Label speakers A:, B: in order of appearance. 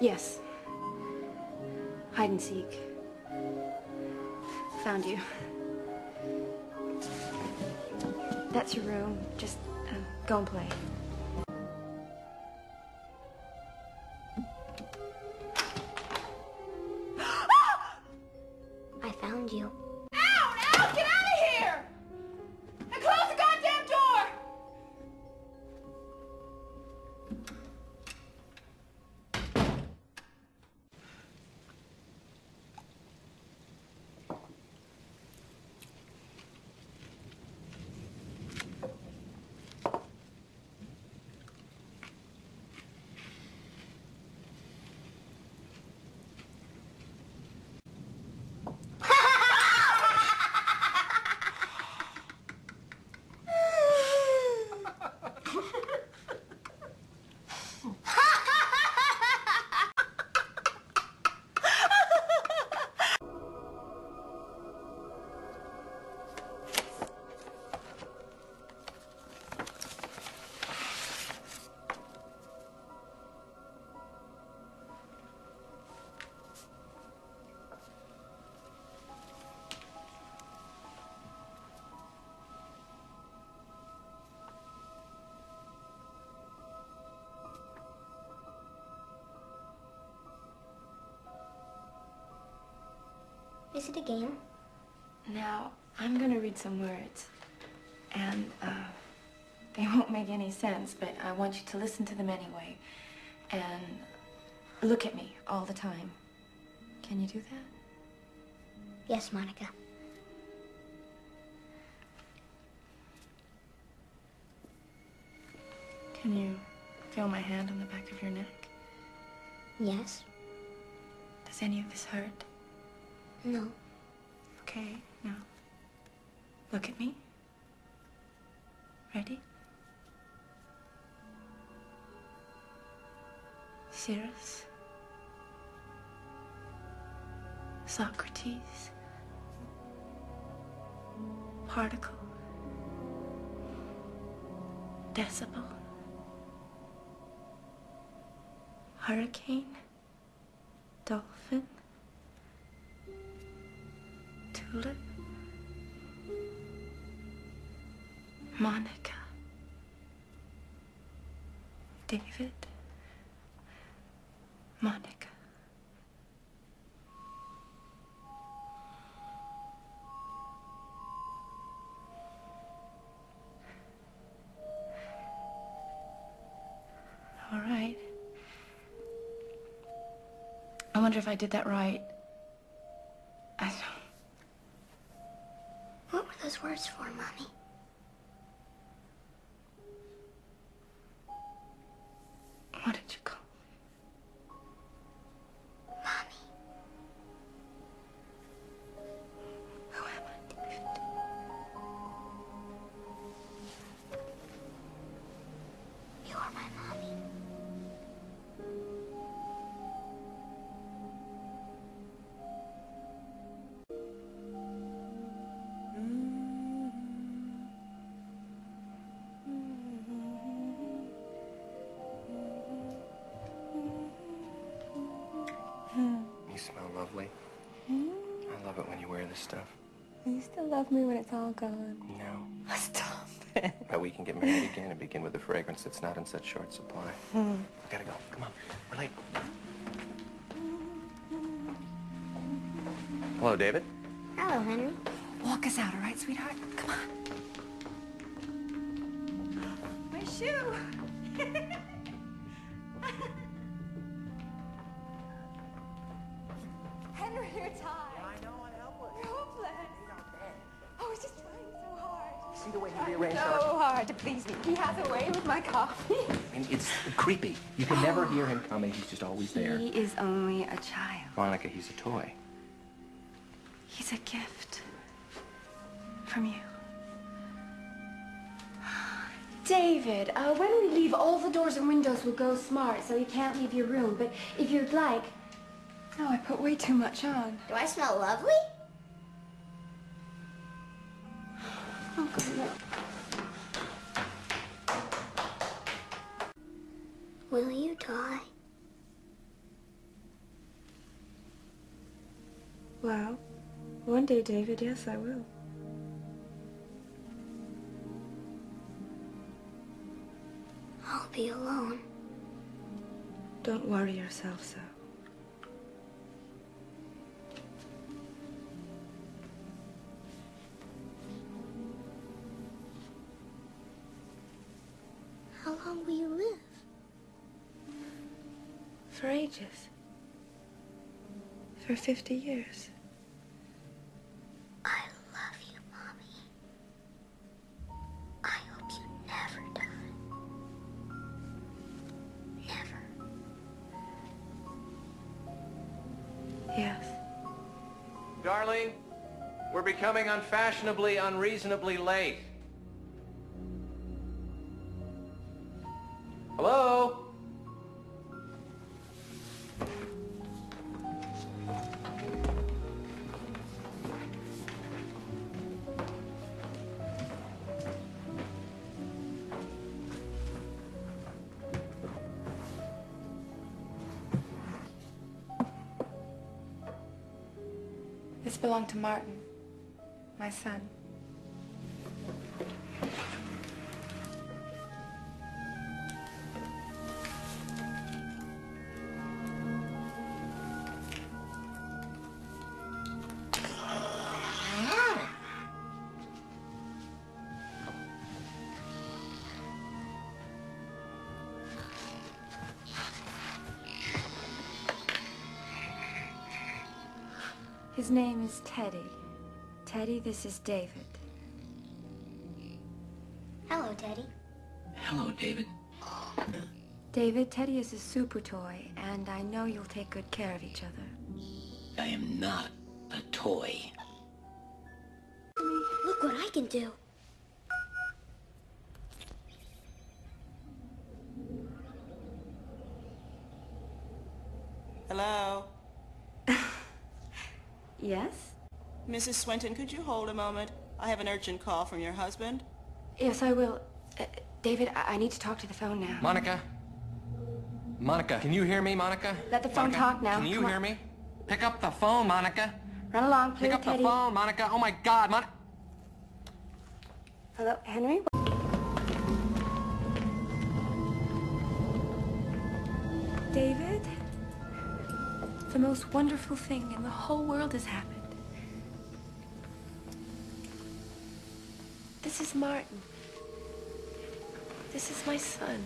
A: Yes. Hide and seek. Found you. That's your room. Just uh, go and play.
B: I found you. Is it a game?
A: Now, I'm gonna read some words. And, uh, they won't make any sense, but I want you to listen to them anyway. And look at me all the time. Can you do that?
B: Yes, Monica.
A: Can you feel my hand on the back of your neck?
B: Yes.
A: Does any of this hurt?
B: No.
A: Okay, now. Look at me. Ready? Cirrus. Socrates. Particle. Decibel. Hurricane. Dolphin. Tulip. Monica. David. Monica. All right. I wonder if I did that right. I don't.
B: Those words for, Mommy?
C: Smell lovely. Mm. I love it when you wear this stuff.
A: You still love me when it's all gone.
C: No.
A: Stop it.
C: But we can get married again and begin with a fragrance that's not in such short supply. We gotta go. Come on. We're late. Hello, David.
B: Hello, Henry.
A: Walk us out, all right, sweetheart? Come on.
D: My shoe! Henry, you're tired. I know, I'm helpless. You're hopeless. I was just trying so hard.
C: See the way he rearranged
D: So hard to please me. He has a way with my coffee.
C: And it's creepy. You can never hear him coming. He's just always there.
A: He is only a child.
C: Monica, he's a toy.
A: He's a gift from you. David, uh, when we leave, all the doors and windows will go smart, so you can't leave your room. But if you'd like... Oh, I put way too much on.
B: Do I smell lovely?
A: Oh, God, no.
B: Will you die?
A: Well, One day, David, yes, I will.
B: I'll be alone.
A: Don't worry yourself so.
B: Long will you live?
A: For ages. For 50 years.
B: I love you, Mommy. I hope you never die. Never.
A: Yes.
E: Darling, we're becoming unfashionably, unreasonably late.
A: Belonged to Martin, my son. His name is Teddy. Teddy, this is David.
B: Hello, Teddy.
F: Hello, David.
A: David, Teddy is a super toy, and I know you'll take good care of each other.
F: I am not a toy.
B: Look what I can do.
G: Hello?
A: Yes?
G: Mrs. Swinton, could you hold a moment? I have an urgent call from your husband.
A: Yes, I will. Uh, David, I-, I need to talk to the phone now.
E: Monica? Monica, can you hear me, Monica?
A: Let the phone
E: Monica,
A: talk now.
E: Can you
A: Come on.
E: hear me? Pick up the phone, Monica.
A: Run along, please,
E: Pick up
A: Teddy.
E: the phone, Monica. Oh my God, Monica.
A: Hello, Henry? The most wonderful thing in the whole world has happened. This is Martin. This is my son.